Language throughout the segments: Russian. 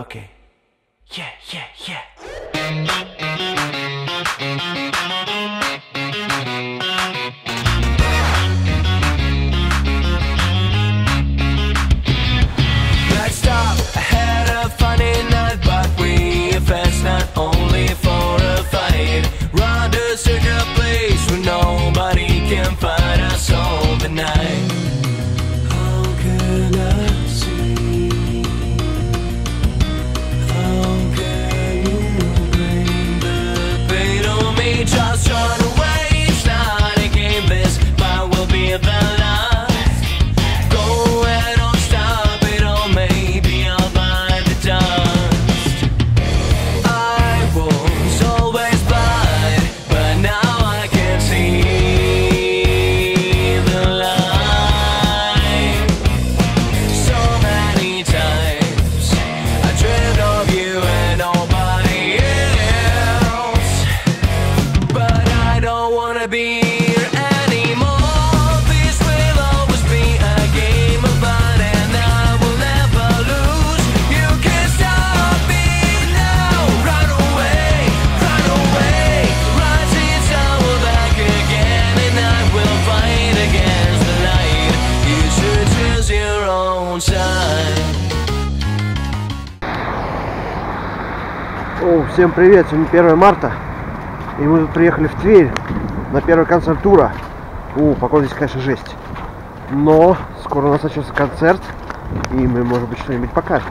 Okay. Yeah, yeah, yeah. О, всем привет! Сегодня 1 марта. И мы приехали в Тверь на первый концерт тура. У, погода здесь, конечно, жесть. Но скоро у нас начнется концерт, и мы, может быть, что-нибудь покажем.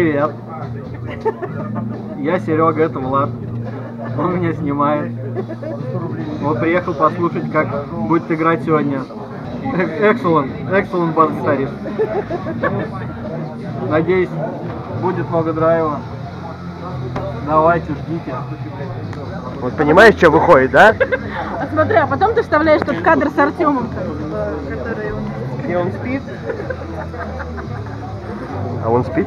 Привет. Я Серега, это Влад. Он меня снимает. Вот приехал послушать, как будет играть сегодня. Excellent, excellent бас гитарист. Надеюсь, будет много драйва. Давайте, ждите. Вот понимаешь, что выходит, да? А смотри, а потом ты вставляешь тот кадр с Артемом, который он... И он спит. А он спит?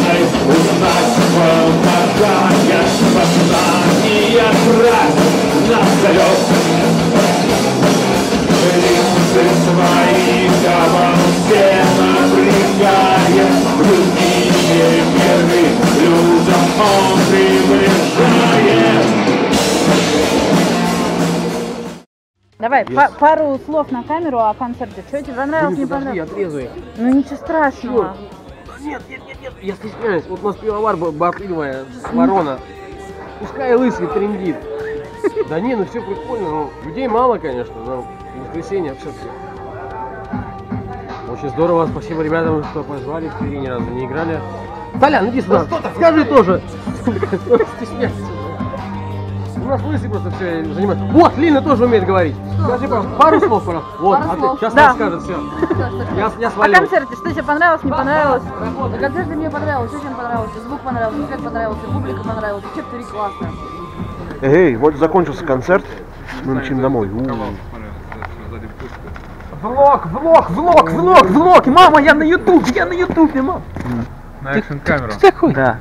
Давай, па- пару слов на камеру о концерте. Что тебе понравилось, не понравилось? отрезаю. Ну ничего страшного. Нет, нет, нет, нет, я стесняюсь. Вот у нас пивовар б- болтливая, ворона. Пускай лысый трендит. Да не, ну все прикольно. Ну, людей мало, конечно, но в воскресенье все-таки. Очень здорово, спасибо ребятам, что позвали в Твери, ни разу не играли. Толян, иди сюда, скажи тоже. Стесняйся. У нас лысый просто все занимается. Вот, Лина тоже умеет говорить. Скажи, пожалуйста, пару слов, пожалуйста. Вот, Пару а ты слов. сейчас Да. расскажет все. Я, я О свалил. концерте, что тебе понравилось, не понравилось? На концерте мне понравилось, очень понравилось, звук понравился, свет понравился, публика понравилась, вообще Твери классно. Эй, вот закончился концерт. Мы мчим домой. У. Влог, влог, влог, влог, влог! Мама, я на ютубе, я на ютубе, мам! На экшн камеру. Такой. Да.